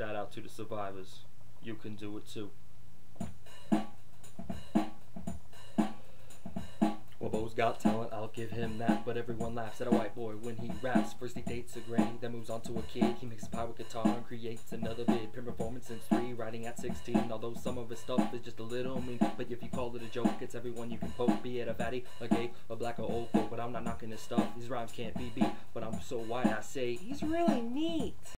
shout out to the survivors. You can do it too. Well, Bo's got talent, I'll give him that. But everyone laughs at a white boy when he raps. First he dates a granny, then moves on to a kid. He makes mixes power guitar and creates another vid. Pin performance since three, writing at 16. Although some of his stuff is just a little mean. But if you call it a joke, it's everyone you can poke. Be it a fatty, a gay, a black, or old folk. But I'm not knocking his stuff. These rhymes can't be beat. But I'm so white, I say he's really neat.